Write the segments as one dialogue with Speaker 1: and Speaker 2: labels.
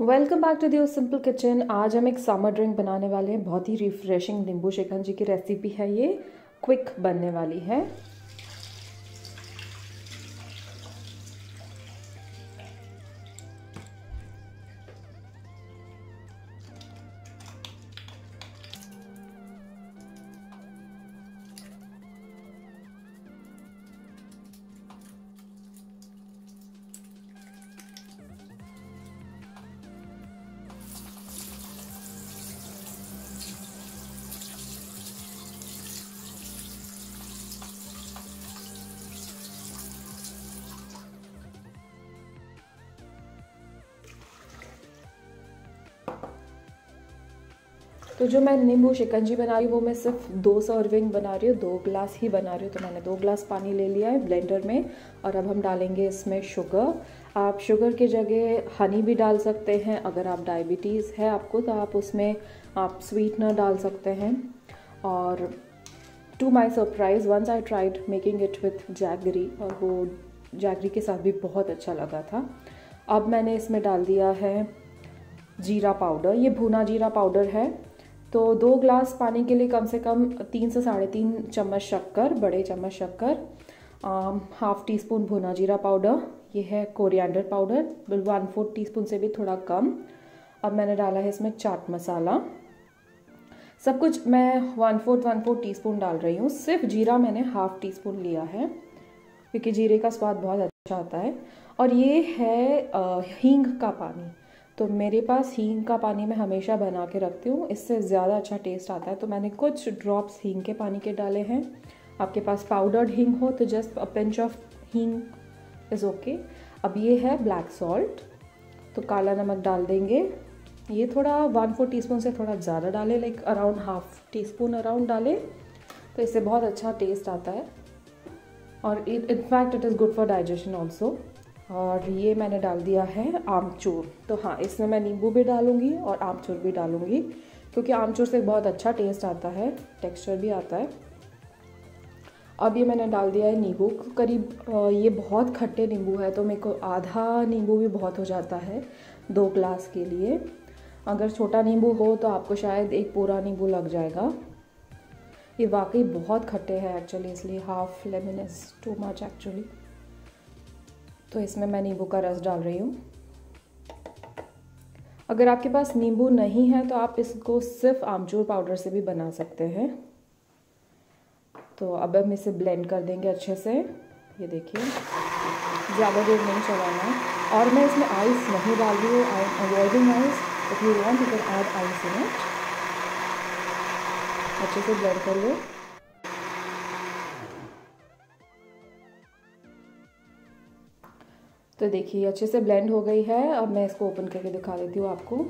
Speaker 1: Welcome back to Dior simple kitchen आज हम एक समर ड्रिंक बनाने वाले हैं। बहुत ही रिफ्रेशिंग नींबू शिकंजी की रेसिपी है ये। क्विक बनने वाली है। तो जो मैं नींबू शिकंजी बना रही हूँ, वो मैं सिर्फ़ दो सर्विंग बना रही हूँ, दो ग्लास ही बना रही हूँ। तो मैंने दो ग्लास पानी ले लिया है ब्लेंडर में और अब हम डालेंगे इसमें शुगर। आप शुगर की जगह हनी भी डाल सकते हैं, अगर आप डायबिटीज़ है आपको तो आप उसमें आप स्वीटनर डाल सकते हैं। और to my surprise once I tried making it with jaggery और वो जैगरी के साथ भी बहुत अच्छा लगा था। अब मैंने इसमें डाल दिया है जीरा पाउडर। ये भुना जीरा पाउडर है। तो दो ग्लास पानी के लिए कम से कम तीन से साढ़े तीन चम्मच शक्कर, बड़े चम्मच शक्कर हाफ़ टी स्पून भुना जीरा पाउडर ये है coriander powder one fourth teaspoon से भी थोड़ा कम। अब मैंने डाला है इसमें चाट मसाला। सब कुछ मैं one fourth one fourth teaspoon डाल रही हूँ। सिर्फ़ जीरा मैंने हाफ़ टी स्पून लिया है, क्योंकि जीरे का स्वाद बहुत अच्छा आता है। और ये है हींग का पानी। तो मेरे पास हींग का पानी मैं हमेशा बना के रखती हूँ। इससे ज़्यादा अच्छा टेस्ट आता है। तो मैंने कुछ ड्रॉप्स हींग के पानी के डाले हैं। आपके पास पाउडर्ड हींग हो तो just a pinch of hing is okay अब ये है ब्लैक सॉल्ट तो काला नमक डाल देंगे। ये थोड़ा वन फोर टी से थोड़ा ज़्यादा डालें like around half teaspoon around डालें। तो इससे बहुत अच्छा टेस्ट आता है। और in fact it is good for digestion also और ये मैंने डाल दिया है आमचूर। तो हाँ इसमें मैं नींबू भी डालूँगी और आमचूर भी डालूँगी, क्योंकि आमचूर से बहुत अच्छा टेस्ट आता है टेक्सचर भी आता है। अब ये मैंने डाल दिया है नींबू। करीब ये बहुत खट्टे नींबू है तो मेरे को आधा नींबू भी बहुत हो जाता है, दो ग्लास के लिए। अगर छोटा नींबू हो तो आपको शायद एक पूरा नींबू लग जाएगा। ये वाकई बहुत खट्टे हैं एक्चुअली इसलिए half lemon is too much actually तो इसमें मैं नींबू का रस डाल रही हूँ। अगर आपके पास नींबू नहीं है तो आप इसको सिर्फ़ आमचूर पाउडर से भी बना सकते हैं। तो अब हम इसे ब्लेंड कर देंगे अच्छे से। ये देखिए, ज़्यादा देर नहीं चलाना। है और मैं इसमें आइस नहीं डाल रही हूँ I avoiding ice. If you want, you can add ice in अच्छे से ब्लेंड कर लो। तो देखिए, अच्छे से ब्लेंड हो गई है। अब मैं इसको ओपन करके दिखा देती हूँ आपको।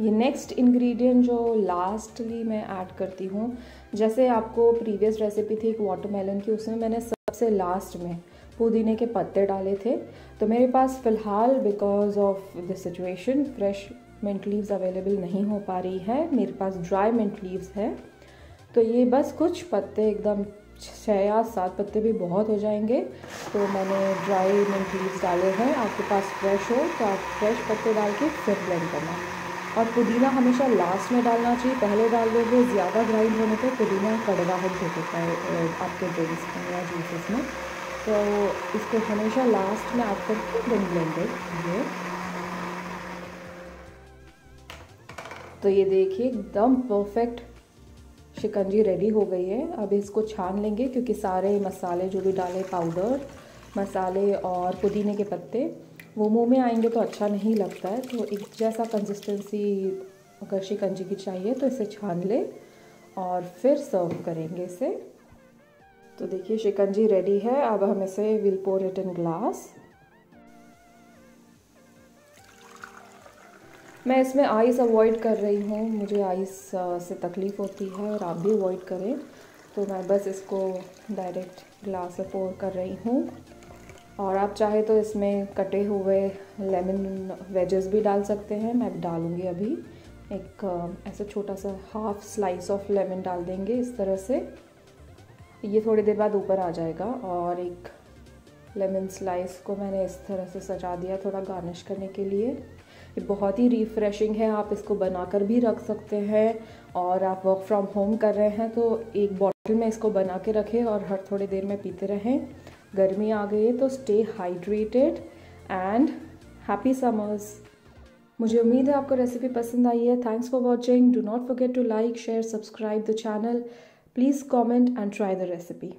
Speaker 1: ये नेक्स्ट इंग्रेडिएंट जो लास्टली मैं ऐड करती हूँ, जैसे आपको प्रीवियस रेसिपी थी एक वाटरमेलन की, उसमें मैंने सबसे लास्ट में पुदीने के पत्ते डाले थे। तो मेरे पास फ़िलहाल because of the situation fresh mint leaves available नहीं हो पा रही है। मेरे पास ड्राई मिंट लीव्स है। तो ये बस कुछ पत्ते एकदम छः या सात पत्ते भी बहुत हो जाएँगे। तो मैंने ड्राई मिंट लीव्स डाले हैं। आपके पास फ्रेश हो तो आप फ्रेश पत्ते डाल के फिर ब्लेंड करना। और पुदीना हमेशा लास्ट में डालना चाहिए। पहले डाल दोगे, ज़्यादा ग्राइंड होने पर पुदीना कड़वाहट दे देता है आपके ड्रिंक्स में या जूसेस में। तो इसको हमेशा लास्ट में आप करके देन ब्लेंडेड ये तो ये देखिए, एकदम परफेक्ट शिकंजी रेडी हो गई है। अब इसको छान लेंगे क्योंकि सारे मसाले जो भी डाले पाउडर मसाले और पुदीने के पत्ते, वो मुँह में आएँगे तो अच्छा नहीं लगता है। तो एक जैसा कंसिस्टेंसी अगर शिकंजी की चाहिए तो इसे छान ले और फिर सर्व करेंगे इसे। तो देखिए शिकंजी रेडी है। अब हम इसे will pour it in glass मैं इसमें आइस अवॉइड कर रही हूँ। मुझे आइस से तकलीफ़ होती है और आप भी अवॉइड करें। तो मैं बस इसको डायरेक्ट ग्लास से पोर कर रही हूँ। और आप चाहे तो इसमें कटे हुए लेमन वेजेस भी डाल सकते हैं। मैं डालूँगी अभी एक ऐसा छोटा सा हाफ़ स्लाइस ऑफ़ लेमन डाल देंगे इस तरह से। ये थोड़ी देर बाद ऊपर आ जाएगा और एक लेमन स्लाइस को मैंने इस तरह से सजा दिया थोड़ा गार्निश करने के लिए। ये बहुत ही रिफ़्रेशिंग है, आप इसको बनाकर भी रख सकते हैं और आप वर्क फ्रॉम होम कर रहे हैं तो एक बॉटल में इसको बना के रखें और हर थोड़ी देर में पीते रहें। गर्मी आ गई है तो stay hydrated and happy summers मुझे उम्मीद है आपको रेसिपी पसंद आई है। Thanks for watching do not forget to like share subscribe the channel please comment and try the recipe